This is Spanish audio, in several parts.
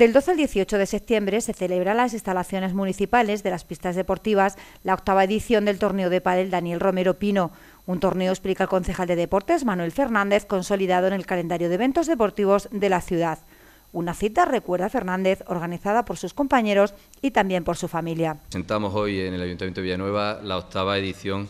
Del 12 al 18 de septiembre se celebra en las instalaciones municipales de las pistas deportivas la octava edición del torneo de pádel Daniel Romero Pino, un torneo, explica el concejal de deportes Manuel Fernández, consolidado en el calendario de eventos deportivos de la ciudad. Una cita, recuerda Fernández, organizada por sus compañeros y también por su familia. Presentamos hoy en el Ayuntamiento de Villanueva la octava edición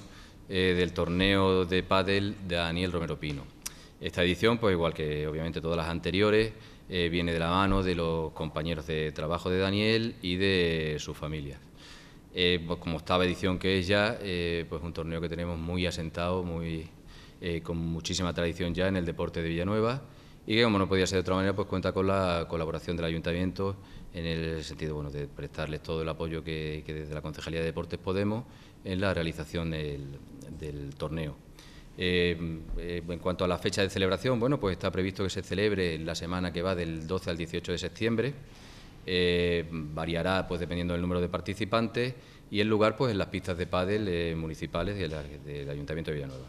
eh, del torneo de pádel de Daniel Romero Pino. Esta edición, pues igual que obviamente todas las anteriores, eh, viene de la mano de los compañeros de trabajo de Daniel y de su familia. Eh, pues como estaba edición que es ya, eh, pues un torneo que tenemos muy asentado, muy, con muchísima tradición ya en el deporte de Villanueva y que como no podía ser de otra manera, pues cuenta con la colaboración del ayuntamiento en el sentido bueno, de prestarles todo el apoyo que, desde la Concejalía de Deportes podemos en la realización del torneo. Eh, eh, en cuanto a la fecha de celebración, bueno, pues está previsto que se celebre la semana que va del 12 al 18 de septiembre. Eh, variará pues dependiendo del número de participantes y el lugar pues en las pistas de pádel municipales del Ayuntamiento de Villanueva.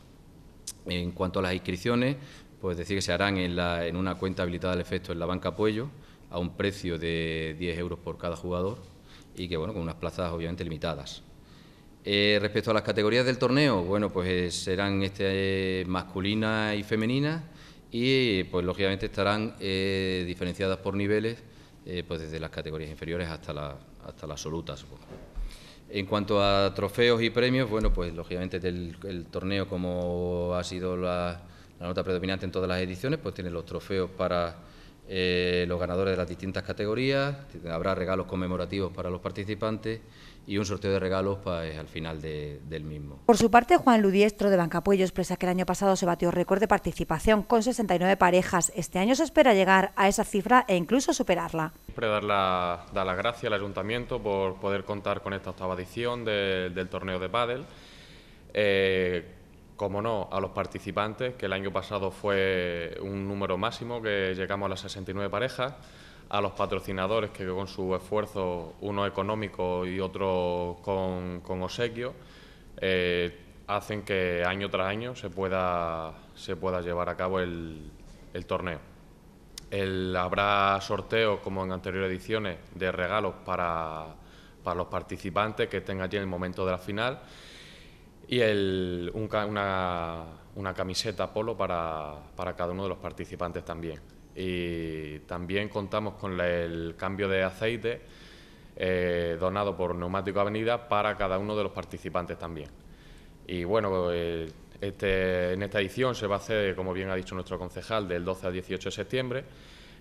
En cuanto a las inscripciones, pues decir que se harán en, en una cuenta habilitada al efecto en la banca Apoyo a un precio de 10 euros por cada jugador y que bueno con unas plazas obviamente limitadas. Eh, respecto a las categorías del torneo, bueno, pues eh, serán este, masculinas y femeninas y pues lógicamente estarán eh, diferenciadas por niveles, pues desde las categorías inferiores hasta la, hasta la absoluta, En cuanto a trofeos y premios, bueno, pues lógicamente el torneo, como ha sido la, la, nota predominante en todas las ediciones, pues tiene los trofeos para los ganadores de las distintas categorías, habrá regalos conmemorativos para los participantes y un sorteo de regalos pues, al final del mismo. Por su parte, Juan Ludiestro de Bancapuello expresa que el año pasado se batió récord de participación con 69 parejas. Este año se espera llegar a esa cifra e incluso superarla. Siempre dar, la, dar las gracias al Ayuntamiento por poder contar con esta octava edición del torneo de pádel. Eh, como no, a los participantes, que el año pasado fue un número máximo, que llegamos a las 69 parejas a los patrocinadores que con su esfuerzo, uno económico y otro con, con obsequio, eh, hacen que año tras año se pueda, se pueda llevar a cabo el, torneo. habrá sorteos, como en anteriores ediciones, de regalos para, los participantes que estén allí en el momento de la final y una, una, camiseta polo para, para cada uno de los participantes también y también contamos con el cambio de aceite eh, donado por Neumático Avenida para cada uno de los participantes también. Y bueno, eh, este, en esta edición se va a hacer, como bien ha dicho nuestro concejal, del 12 al 18 de septiembre.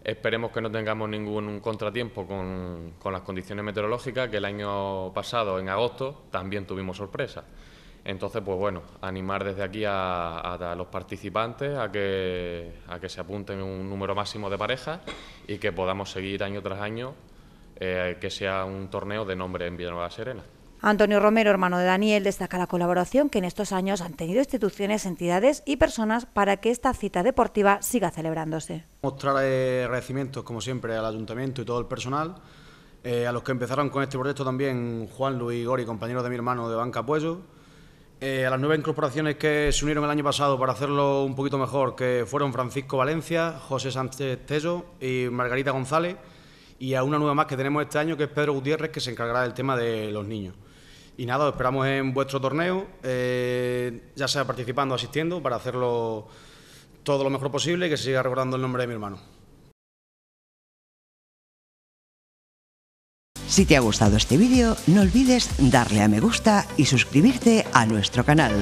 Esperemos que no tengamos ningún contratiempo con, con las condiciones meteorológicas, que el año pasado, en agosto, también tuvimos sorpresa. Entonces, pues bueno, animar desde aquí a, los participantes a que, a que se apunten un número máximo de parejas y que podamos seguir año tras año eh, que sea un torneo de nombre en Villanueva Serena. Antonio Romero, hermano de Daniel, destaca la colaboración que en estos años han tenido instituciones, entidades y personas para que esta cita deportiva siga celebrándose. Mostrar agradecimientos, como siempre, al ayuntamiento y todo el personal, eh, a los que empezaron con este proyecto también Juan Luis Gori, compañeros de mi hermano de Banca Puello, eh, a las nuevas incorporaciones que se unieron el año pasado para hacerlo un poquito mejor, que fueron Francisco Valencia, José Sánchez Teso y Margarita González, y a una nueva más que tenemos este año, que es Pedro Gutiérrez, que se encargará del tema de los niños. Y nada, os esperamos en vuestro torneo, eh, ya sea participando o asistiendo, para hacerlo todo lo mejor posible y que se siga recordando el nombre de mi hermano. Si te ha gustado este vídeo, no olvides darle a me gusta y suscribirte a nuestro canal.